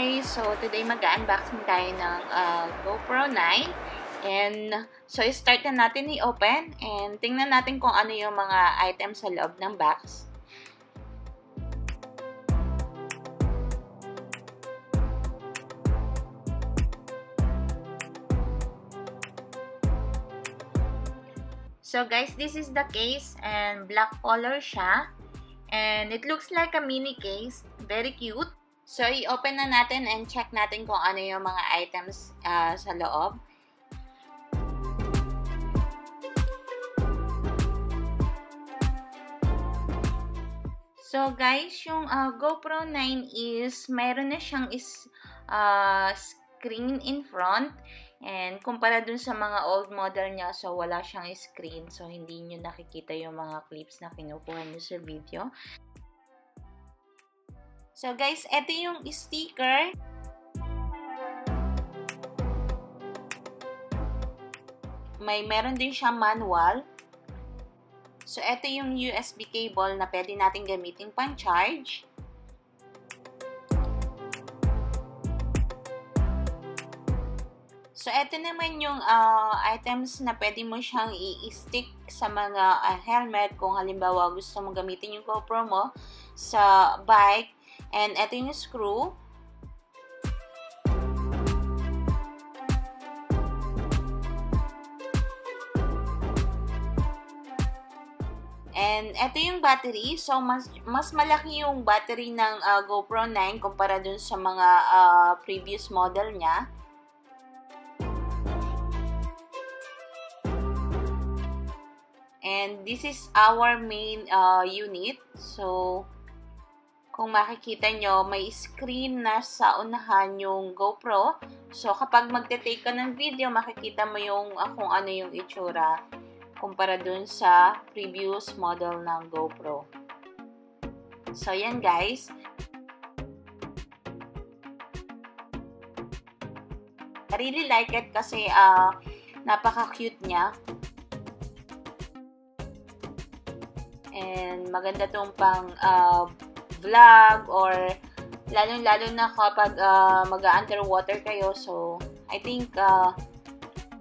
guys! So, today mag-unboxing tayo ng uh, GoPro 9. And, so, start na natin i-open. And, tingnan natin kung ano yung mga items sa loob ng box. So, guys, this is the case. And, black color siya. And, it looks like a mini case. Very cute. So, i-open na natin and check natin kung ano yung mga items uh, sa loob. So, guys, yung uh, GoPro 9 is, mayroon na siyang is, uh, screen in front. And, kumpara dun sa mga old model niya, so wala siyang screen. So, hindi nyo nakikita yung mga clips na kinukuha nyo sa video. So, guys, ito yung sticker. May meron din siyang manual. So, ito yung USB cable na pwede natin gamitin pang charge. So, ito naman yung uh, items na pwede mo siyang i-stick sa mga uh, helmet kung halimbawa gusto mo gamitin yung GoPro mo sa bike And ito yung screw. And ito yung battery. So, mas, mas malaki yung battery ng uh, GoPro 9 kumpara dun sa mga uh, previous model niya. And this is our main uh, unit. So, kung makikita nyo, may screen na sa unahan yung GoPro. So, kapag magte-take ka ng video, makikita mo yung uh, kung ano yung itsura kumpara dun sa previous model ng GoPro. So, yan guys. I really like it kasi uh, napaka-cute niya. And maganda tong pang uh, vlog or lalo-lalo na kapag uh, mag-underwater kayo. So, I think uh,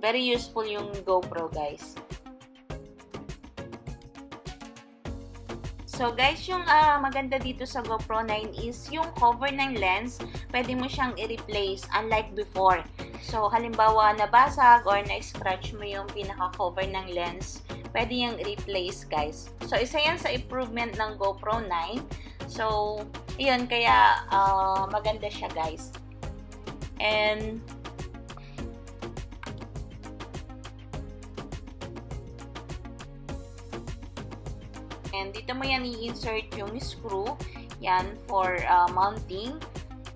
very useful yung GoPro, guys. So, guys, yung uh, maganda dito sa GoPro 9 is yung cover ng lens, pwede mo siyang i-replace unlike before. So, halimbawa, nabasag or na-scratch mo yung pinaka-cover ng lens, pwede yung replace, guys. So, isa yan sa improvement ng GoPro 9. So, yun, kaya uh, maganda siya guys. And, and dito mo yan i-insert yung screw. Yan, for uh, mounting.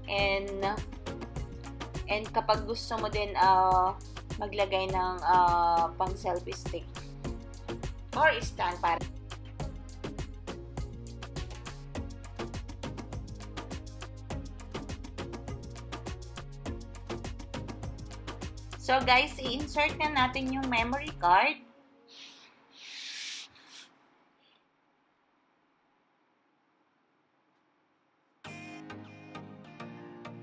And, and kapag gusto mo din uh, maglagay ng uh, pang selfie stick or stand para So guys, i-insert na natin yung memory card.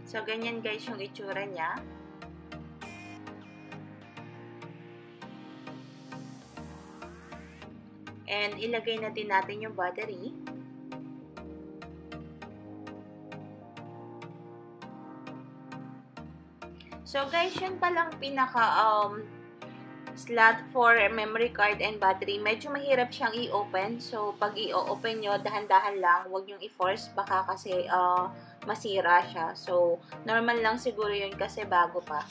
So ganyan guys yung itsura niya. And ilagay na din natin yung battery. So guys, yun palang pinaka um, slot for memory card and battery. Medyo mahirap siyang i-open. So pag i-open nyo, dahan-dahan lang. Huwag yung i-force. Baka kasi uh, masira siya. So normal lang siguro yun kasi bago pa.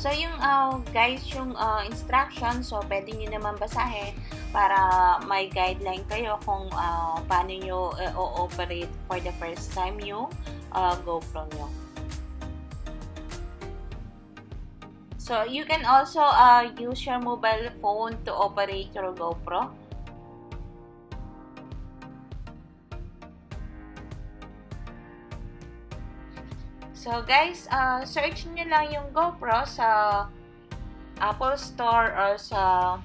So, yung, uh, guys, yung uh, instructions, so, pwede nyo naman basahin para may guideline kayo kung uh, paano nyo uh, o-operate for the first time yung uh, GoPro nyo. So, you can also uh, use your mobile phone to operate your GoPro. So, guys, uh, search nyo lang yung GoPro sa Apple Store or sa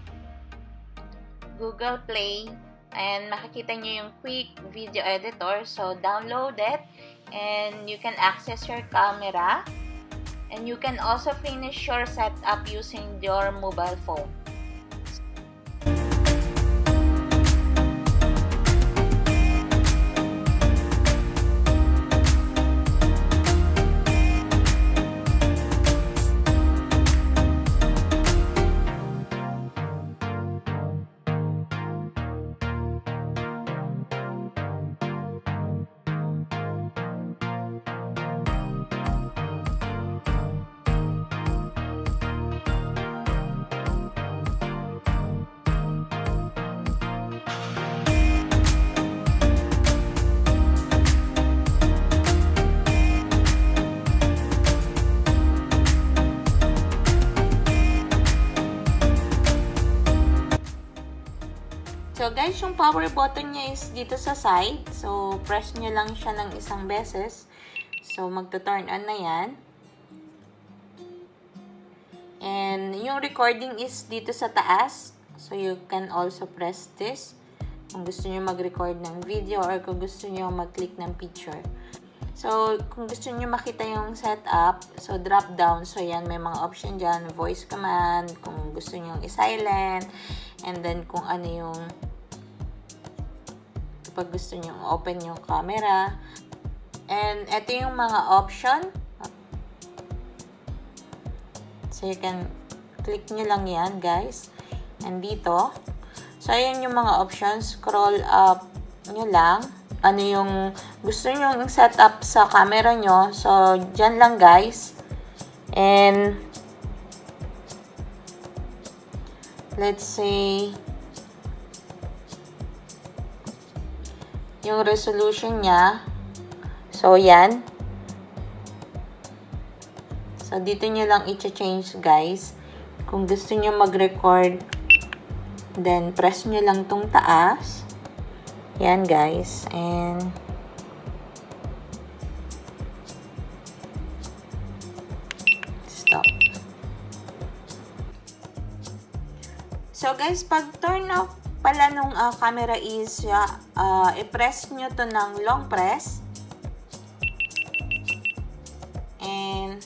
Google Play and makikita nyo yung quick video editor. So, download it and you can access your camera and you can also finish your setup using your mobile phone. Guys, yung power button niya is dito sa side. So, press nyo lang siya ng isang beses. So, magto-turn on na yan. And, yung recording is dito sa taas. So, you can also press this. Kung gusto nyo mag-record ng video or kung gusto nyo mag-click ng picture. So, kung gusto nyo makita yung setup, so drop down. So, yan, may mga option dyan. Voice command, kung gusto nyo i-silent. And then, kung ano yung pag gusto nyo open yung camera. And, ito yung mga option. So, you can click nyo lang yan, guys. And dito. So, ayan yung mga options. Scroll up nyo lang. Ano yung gusto nyo set up sa camera nyo. So, dyan lang, guys. And, let's say, yung resolution niya. So, yan. So, dito nyo lang i-change, guys. Kung gusto nyo mag-record, then, press nyo lang tong taas. Yan, guys. And, stop. So, guys, pag turn off pala nung uh, camera is uh, i-press nyo to ng long press. And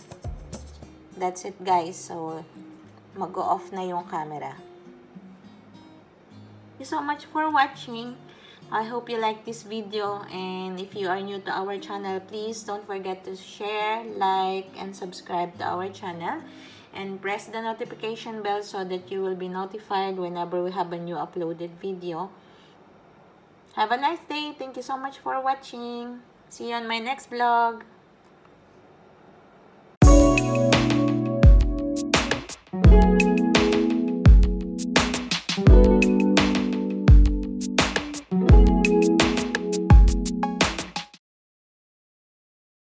that's it guys. So, mag-go off na yung camera. Thank you so much for watching. I hope you like this video and if you are new to our channel, please don't forget to share, like, and subscribe to our channel and press the notification bell so that you will be notified whenever we have a new uploaded video. Have a nice day. Thank you so much for watching. See you on my next vlog.